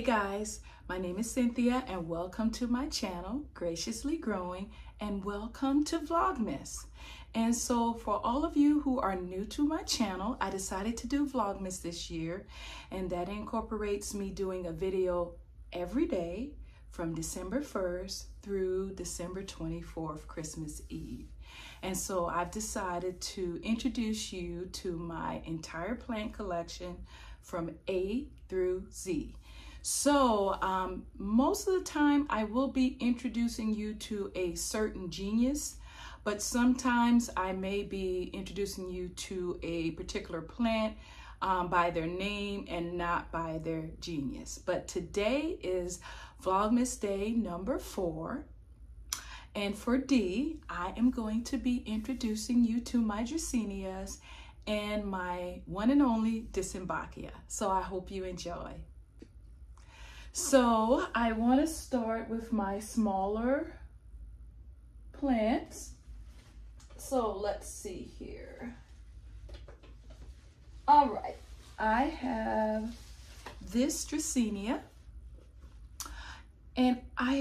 Hey guys, my name is Cynthia and welcome to my channel, Graciously Growing, and welcome to Vlogmas. And so for all of you who are new to my channel, I decided to do Vlogmas this year, and that incorporates me doing a video every day from December 1st through December 24th, Christmas Eve. And so I've decided to introduce you to my entire plant collection from A through Z. So um, most of the time I will be introducing you to a certain genius, but sometimes I may be introducing you to a particular plant um, by their name and not by their genius. But today is Vlogmas Day number four. And for D, I am going to be introducing you to my Dracaenas and my one and only Dieffenbachia. So I hope you enjoy. So I want to start with my smaller plants. So let's see here. All right, I have this Dracaena. And I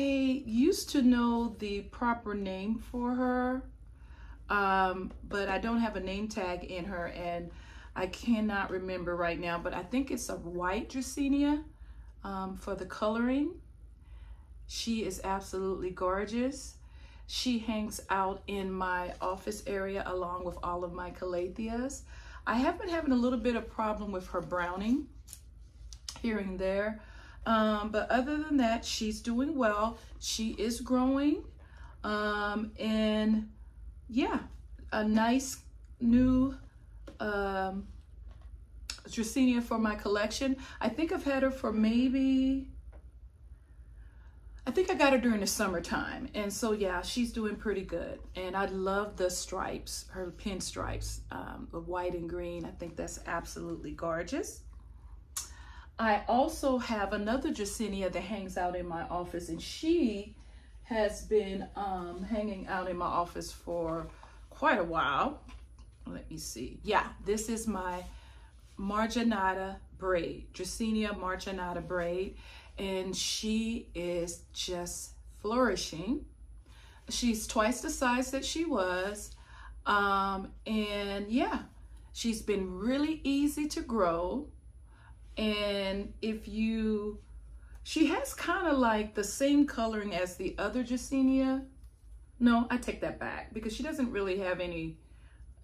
used to know the proper name for her, um, but I don't have a name tag in her and I cannot remember right now, but I think it's a white Dracaena um, for the coloring. She is absolutely gorgeous. She hangs out in my office area along with all of my calatheas. I have been having a little bit of problem with her browning here and there. Um, but other than that, she's doing well. She is growing. Um, and yeah, a nice new um, Dracaena for my collection. I think I've had her for maybe, I think I got her during the summertime. And so, yeah, she's doing pretty good. And I love the stripes, her pinstripes um, of white and green. I think that's absolutely gorgeous. I also have another Dracaena that hangs out in my office and she has been um, hanging out in my office for quite a while. Let me see. Yeah, this is my Marginata braid, Dracaena marginata braid, and she is just flourishing. She's twice the size that she was. Um, and yeah, she's been really easy to grow. And if you, she has kind of like the same coloring as the other Dracaena. No, I take that back because she doesn't really have any,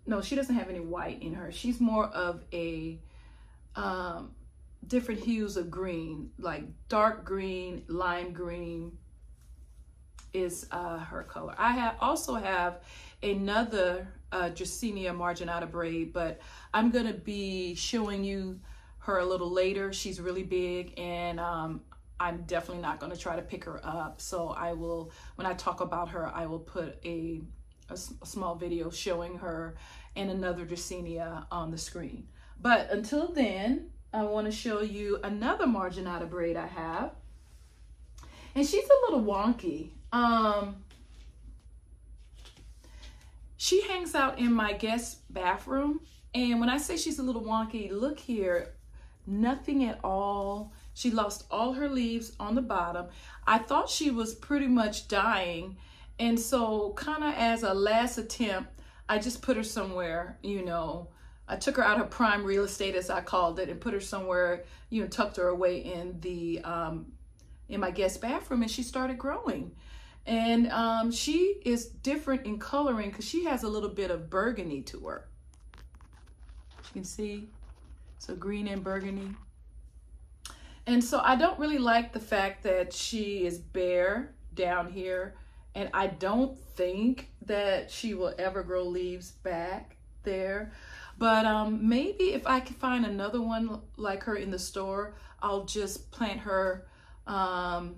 no, she doesn't have any white in her. She's more of a um, different hues of green, like dark green, lime green is uh, her color. I have also have another uh, marginata braid, but I'm gonna be showing you her a little later. She's really big and um, I'm definitely not gonna try to pick her up. So I will, when I talk about her, I will put a, a, small video showing her and another Dracaena on the screen. But until then, I want to show you another marginata braid I have. And she's a little wonky. Um, she hangs out in my guest bathroom. And when I say she's a little wonky, look here, nothing at all. She lost all her leaves on the bottom. I thought she was pretty much dying. And so kind of as a last attempt, I just put her somewhere, you know, I took her out of prime real estate, as I called it, and put her somewhere, you know, tucked her away in the um, in my guest bathroom, and she started growing. And um, she is different in coloring because she has a little bit of burgundy to her. You can see, so green and burgundy. And so I don't really like the fact that she is bare down here. And I don't think that she will ever grow leaves back there. But um, maybe if I can find another one like her in the store, I'll just plant her um,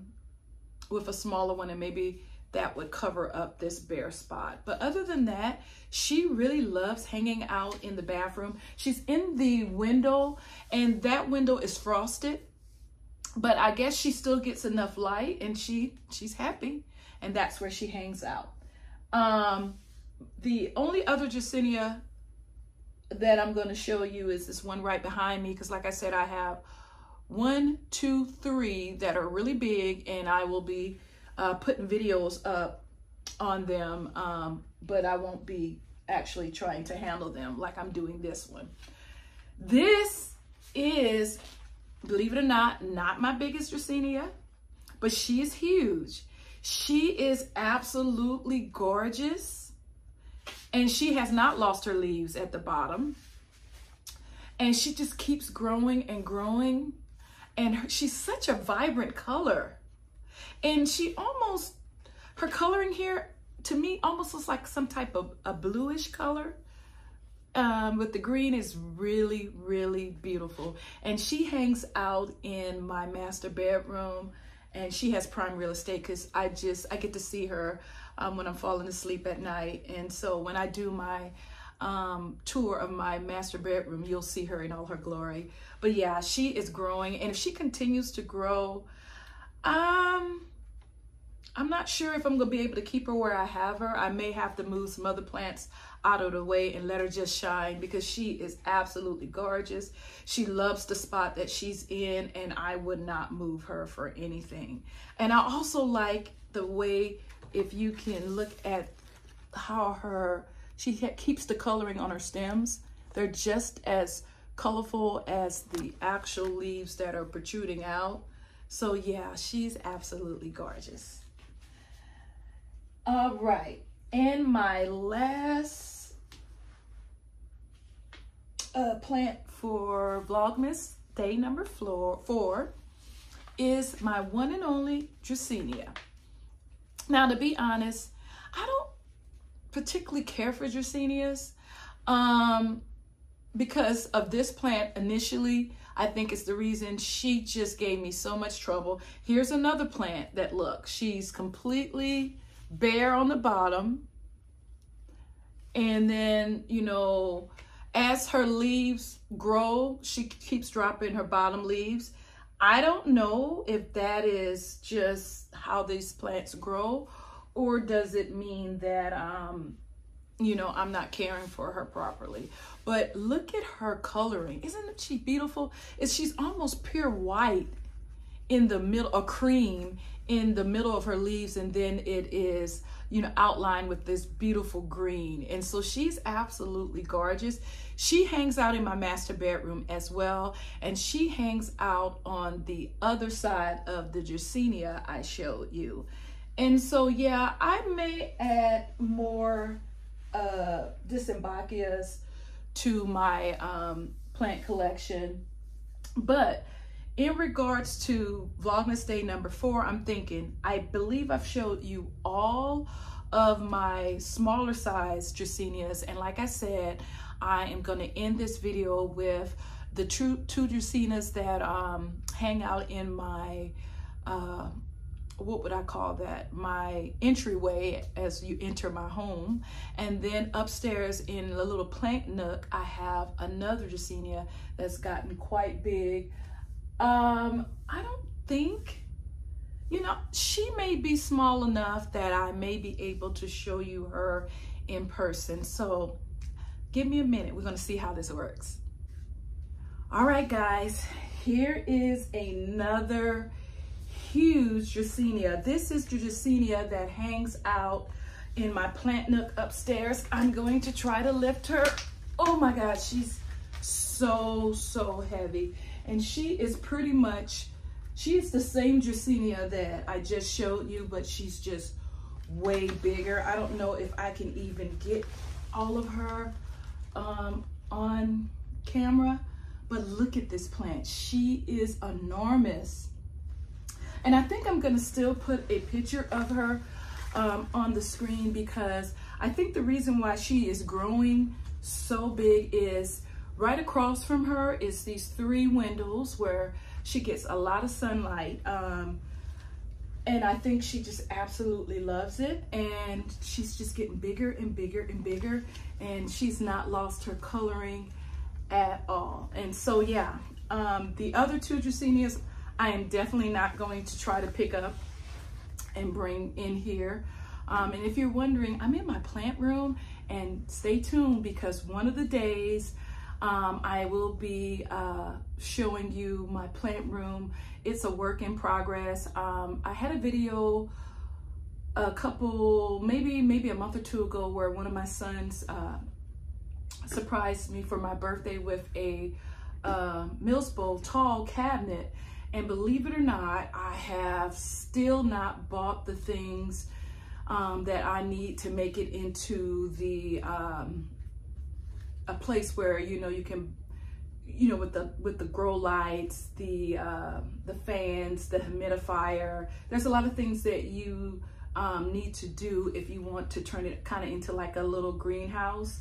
with a smaller one and maybe that would cover up this bare spot. But other than that, she really loves hanging out in the bathroom. She's in the window and that window is frosted, but I guess she still gets enough light and she she's happy and that's where she hangs out. Um, the only other Dracaena that I'm going to show you is this one right behind me because like I said I have one, two, three that are really big, and I will be uh, putting videos up on them, um, but I won't be actually trying to handle them like I'm doing this one. This is, believe it or not, not my biggest Dracaena, but she is huge. She is absolutely gorgeous. And she has not lost her leaves at the bottom. And she just keeps growing and growing. And her, she's such a vibrant color. And she almost, her coloring here, to me, almost looks like some type of a bluish color. Um, but the green is really, really beautiful. And she hangs out in my master bedroom and she has prime real estate because I just I get to see her um, when I'm falling asleep at night. And so when I do my um, tour of my master bedroom, you'll see her in all her glory. But yeah, she is growing, and if she continues to grow, um, I'm not sure if I'm gonna be able to keep her where I have her. I may have to move some other plants out of the way and let her just shine because she is absolutely gorgeous. She loves the spot that she's in and I would not move her for anything. And I also like the way if you can look at how her, she keeps the coloring on her stems. They're just as colorful as the actual leaves that are protruding out. So yeah, she's absolutely gorgeous. All right. And my last uh, plant for Vlogmas day number four, four is my one and only Dracaena. Now, to be honest, I don't particularly care for Dracaenas um, because of this plant initially. I think it's the reason she just gave me so much trouble. Here's another plant that look, she's completely bare on the bottom. And then, you know, as her leaves grow, she keeps dropping her bottom leaves. I don't know if that is just how these plants grow or does it mean that, um, you know, I'm not caring for her properly. But look at her coloring. Isn't she beautiful? Is she's almost pure white in the middle, or cream in the middle of her leaves and then it is you know outlined with this beautiful green. And so she's absolutely gorgeous. She hangs out in my master bedroom as well and she hangs out on the other side of the Dracaena I showed you. And so yeah I may add more uh Dieffenbachias to my um plant collection but in regards to Vlogmas Day number four, I'm thinking, I believe I've showed you all of my smaller size Dracaenas. And like I said, I am going to end this video with the two, two that um, hang out in my, uh, what would I call that? My entryway as you enter my home. And then upstairs in the little plant nook, I have another Dracaena that's gotten quite big. Um, I don't think, you know, she may be small enough that I may be able to show you her in person. So give me a minute. We're going to see how this works. All right, guys, here is another huge Dracaena. This is the Dracaena that hangs out in my plant nook upstairs. I'm going to try to lift her. Oh my God, she's so, so heavy. And she is pretty much, she is the same Dracaena that I just showed you, but she's just way bigger. I don't know if I can even get all of her um, on camera, but look at this plant. She is enormous. And I think I'm gonna still put a picture of her um, on the screen because I think the reason why she is growing so big is Right across from her is these three windows where she gets a lot of sunlight. Um, and I think she just absolutely loves it. And she's just getting bigger and bigger and bigger. And she's not lost her coloring at all. And so, yeah, um, the other two Dracaenas, I am definitely not going to try to pick up and bring in here. Um, and if you're wondering, I'm in my plant room and stay tuned because one of the days Um, I will be uh, showing you my plant room. It's a work in progress. Um, I had a video a couple, maybe maybe a month or two ago where one of my sons uh, surprised me for my birthday with a uh, Milsbo tall cabinet. And believe it or not, I have still not bought the things um, that I need to make it into the um, a place where you know you can you know with the with the grow lights the uh, the fans the humidifier. There's a lot of things that you um, need to do if you want to turn it kind of into like a little greenhouse.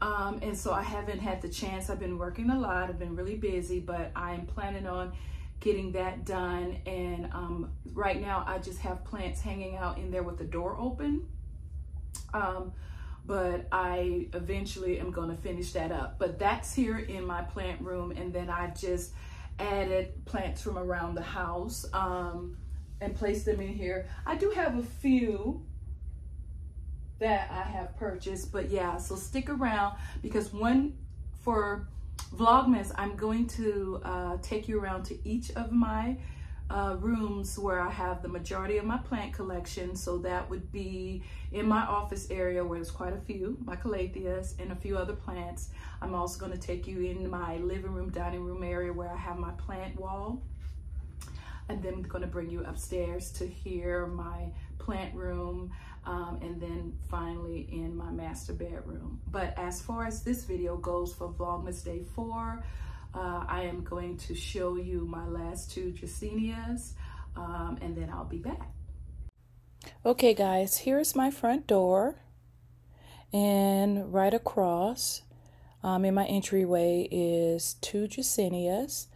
Um, and so I haven't had the chance. I've been working a lot. I've been really busy but I am planning on getting that done. And um, right now I just have plants hanging out in there with the door open. Um, but I eventually am to finish that up. But that's here in my plant room, and then I just added plants from around the house um, and placed them in here. I do have a few that I have purchased, but yeah, so stick around because one for Vlogmas, I'm going to uh, take you around to each of my uh, rooms where I have the majority of my plant collection. So that would be in my office area where there's quite a few, my calatheas and a few other plants. I'm also gonna take you in my living room, dining room area where I have my plant wall. And then I'm gonna bring you upstairs to here, my plant room, um, and then finally in my master bedroom. But as far as this video goes for Vlogmas Day 4, uh, I am going to show you my last two Dracaenas um, and then I'll be back. Okay guys, here's my front door and right across um, in my entryway is two Dracaenas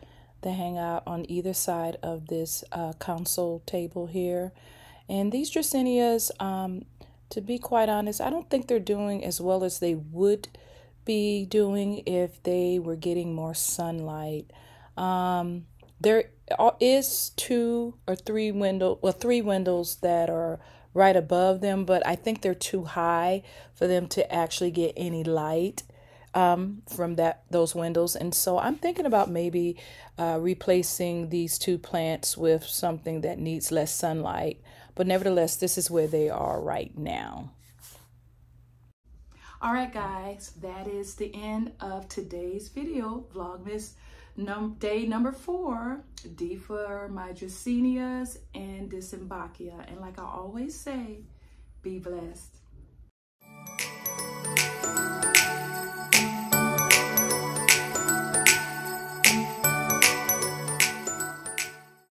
that hang out on either side of this uh, console table here. And these Dracaenas, um, to be quite honest, I don't think they're doing as well as they would be doing if they were getting more sunlight. Um, there is two or three window, well, three windows that are right above them, but I think they're too high for them to actually get any light um, from that those windows. And so I'm thinking about maybe uh, replacing these two plants with something that needs less sunlight. But nevertheless, this is where they are right now. All right, guys, that is the end of today's video, Vlogmas num day number four, D for my Dracaenas and Dieffenbachia. And like I always say, be blessed.